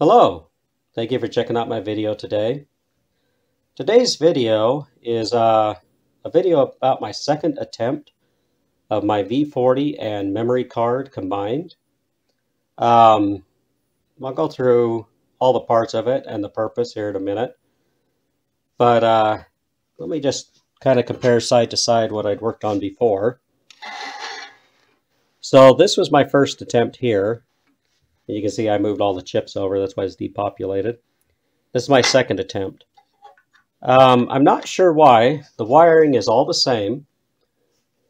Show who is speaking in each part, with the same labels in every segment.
Speaker 1: Hello, thank you for checking out my video today. Today's video is uh, a video about my second attempt of my V40 and memory card combined. Um, I'll go through all the parts of it and the purpose here in a minute. But uh, let me just kind of compare side to side what I'd worked on before. So this was my first attempt here. You can see I moved all the chips over, that's why it's depopulated. This is my second attempt. Um, I'm not sure why. The wiring is all the same,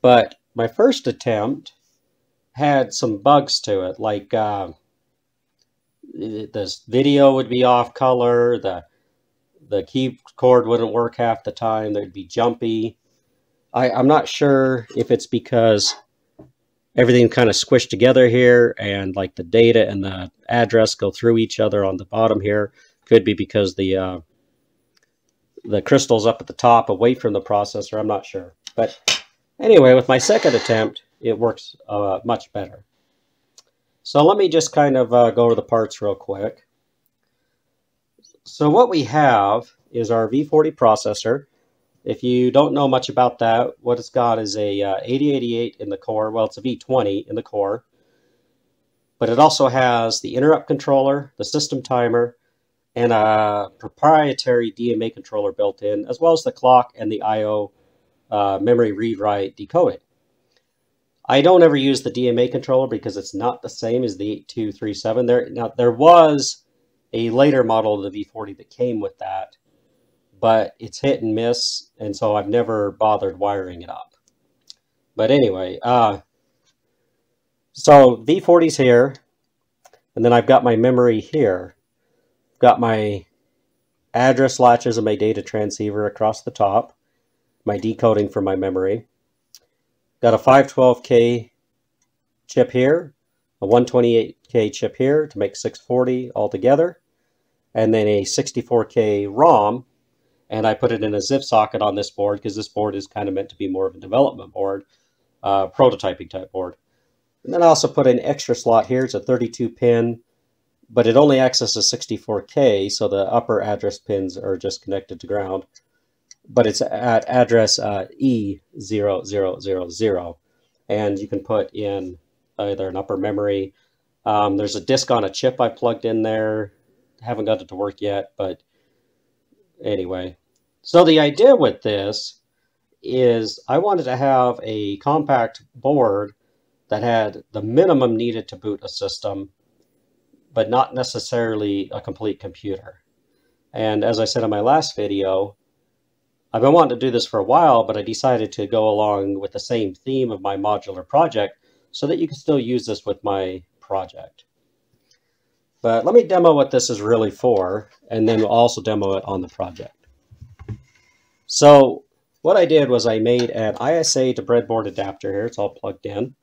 Speaker 1: but my first attempt had some bugs to it, like uh, the video would be off color, the the key cord wouldn't work half the time, they'd be jumpy. I, I'm not sure if it's because everything kind of squished together here and like the data and the address go through each other on the bottom here. Could be because the uh, the crystal's up at the top away from the processor. I'm not sure. But anyway, with my second attempt, it works uh, much better. So let me just kind of uh, go over the parts real quick. So what we have is our V40 processor. If you don't know much about that, what it's got is a uh, 8088 in the core. Well, it's a V20 in the core. But it also has the interrupt controller, the system timer, and a proprietary DMA controller built in, as well as the clock and the I.O. Uh, memory read-write decoding. I don't ever use the DMA controller because it's not the same as the 8237. There, now, there was a later model of the V40 that came with that, but it's hit and miss, and so I've never bothered wiring it up. But anyway, uh, so V40's here, and then I've got my memory here. Got my address latches and my data transceiver across the top, my decoding for my memory. Got a 512K chip here, a 128K chip here to make 640 altogether, and then a 64K ROM and I put it in a ZIF socket on this board because this board is kind of meant to be more of a development board, uh, prototyping type board. And then I also put an extra slot here. It's a 32 pin, but it only accesses 64K, so the upper address pins are just connected to ground. But it's at address uh, E0000, and you can put in either an upper memory. Um, there's a disk on a chip I plugged in there. Haven't got it to work yet, but anyway, so the idea with this is I wanted to have a compact board that had the minimum needed to boot a system, but not necessarily a complete computer. And as I said in my last video, I've been wanting to do this for a while, but I decided to go along with the same theme of my modular project so that you can still use this with my project. But let me demo what this is really for, and then we'll also demo it on the project. So what I did was I made an ISA to breadboard adapter here. It's all plugged in.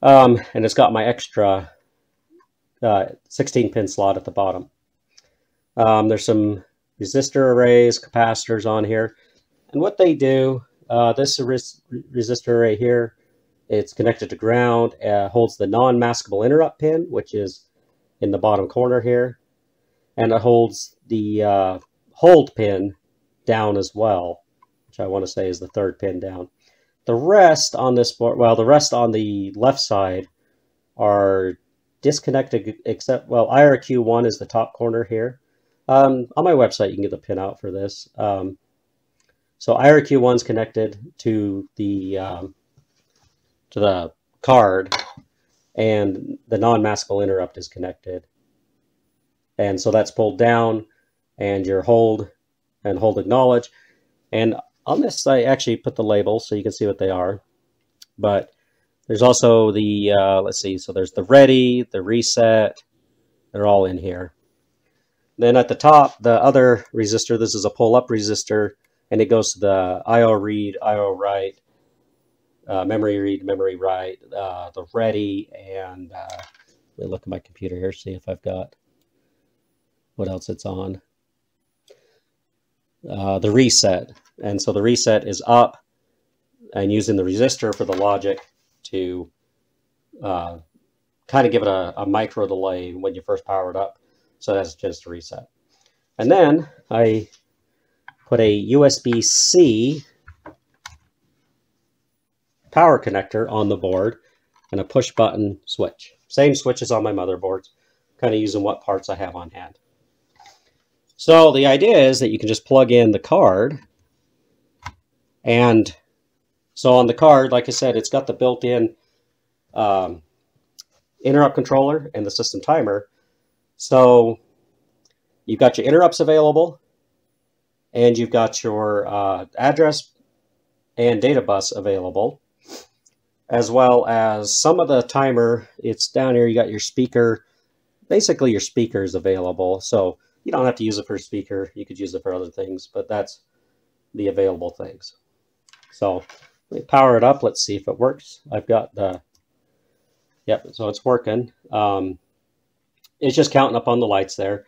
Speaker 1: Um, and it's got my extra 16-pin uh, slot at the bottom. Um, there's some resistor arrays, capacitors on here. And what they do, uh, this res resistor array here, it's connected to ground, uh, holds the non-maskable interrupt pin, which is in the bottom corner here. And it holds the uh, hold pin down as well, which I want to say is the third pin down. The rest on this board, well, the rest on the left side are disconnected except, well, IRQ1 is the top corner here. Um, on my website, you can get the pin out for this. Um, so IRQ1 is connected to the um, to the card, and the non-maskable interrupt is connected. And so that's pulled down and your hold and hold acknowledge. And on this, I actually put the labels so you can see what they are. But there's also the, uh, let's see, so there's the ready, the reset, they're all in here. Then at the top, the other resistor, this is a pull-up resistor, and it goes to the IO read, IO write, uh, memory read, memory write, uh, the ready, and uh, let me look at my computer here, see if I've got what else it's on. Uh, the reset. And so the reset is up and using the resistor for the logic to uh, kind of give it a, a micro delay when you first power it up. So that's just a reset. And then I put a USB-C power connector on the board and a push button switch. Same switches on my motherboards, kind of using what parts I have on hand. So the idea is that you can just plug in the card and so on the card, like I said, it's got the built-in um, interrupt controller and the system timer. So you've got your interrupts available and you've got your uh, address and data bus available as well as some of the timer. It's down here, you got your speaker, basically your speaker is available. So you don't have to use it for speaker. You could use it for other things, but that's the available things. So let me power it up. Let's see if it works. I've got the, yep, so it's working. Um, it's just counting up on the lights there.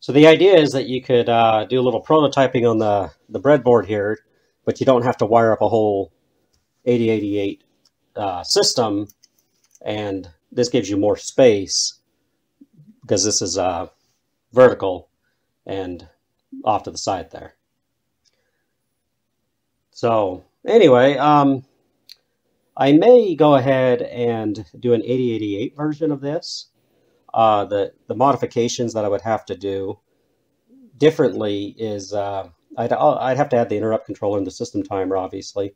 Speaker 1: So the idea is that you could uh, do a little prototyping on the, the breadboard here, but you don't have to wire up a whole 8088 uh, system, and this gives you more space because this is uh, vertical and off to the side there. So anyway, um, I may go ahead and do an 8088 version of this. Uh, the, the modifications that I would have to do differently is uh, I'd, I'd have to add the interrupt controller and the system timer, obviously.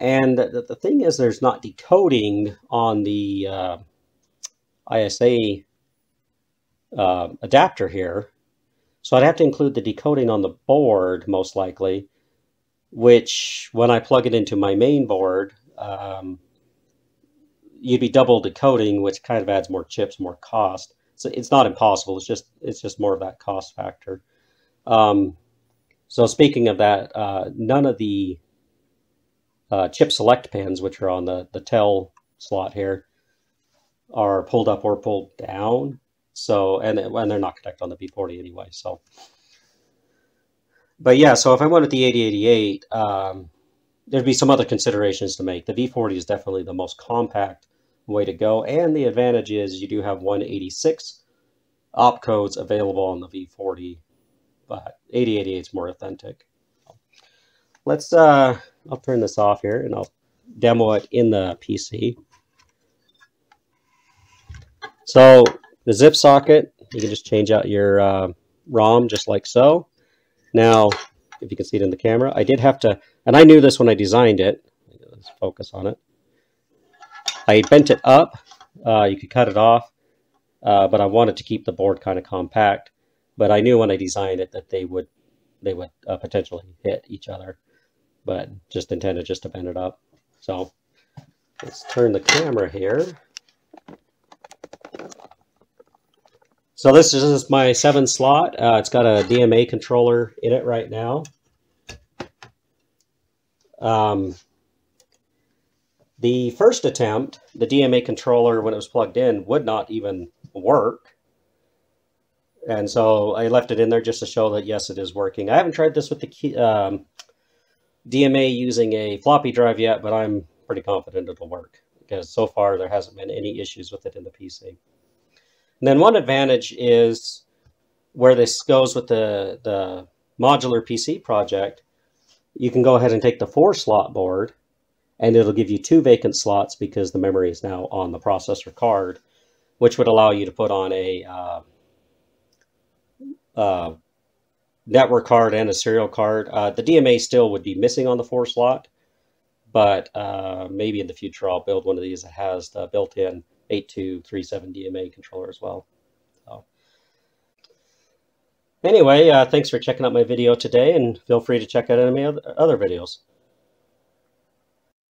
Speaker 1: And the, the thing is, there's not decoding on the uh, ISA uh, adapter here. So I'd have to include the decoding on the board, most likely, which when I plug it into my main board, um, you'd be double decoding, which kind of adds more chips, more cost. So it's not impossible. It's just it's just more of that cost factor. Um, so speaking of that, uh, none of the uh, chip select pins, which are on the, the tel slot here, are pulled up or pulled down. So, and, and they're not connected on the V40 anyway. So, but yeah, so if I wanted the 8088, um, there'd be some other considerations to make. The V40 is definitely the most compact way to go. And the advantage is you do have 186 opcodes available on the V40, but 8088 is more authentic. Let's uh, I'll turn this off here and I'll demo it in the PC. So the ZIF socket, you can just change out your uh, ROM just like so. Now, if you can see it in the camera, I did have to, and I knew this when I designed it. Let's focus on it. I bent it up. Uh, you could cut it off, uh, but I wanted to keep the board kind of compact. But I knew when I designed it that they would they would uh, potentially hit each other but just intended just to bend it up. So let's turn the camera here. So this is my seven slot. Uh, it's got a DMA controller in it right now. Um, the first attempt, the DMA controller, when it was plugged in, would not even work. And so I left it in there just to show that, yes, it is working. I haven't tried this with the key, um, DMA using a floppy drive yet, but I'm pretty confident it'll work because so far there hasn't been any issues with it in the PC. And then one advantage is where this goes with the, the modular PC project, you can go ahead and take the four slot board and it'll give you two vacant slots because the memory is now on the processor card, which would allow you to put on a uh, uh, network card and a serial card. Uh, the DMA still would be missing on the four slot, but uh, maybe in the future I'll build one of these that has the built-in 8237 DMA controller as well. So. Anyway, uh, thanks for checking out my video today, and feel free to check out any other videos.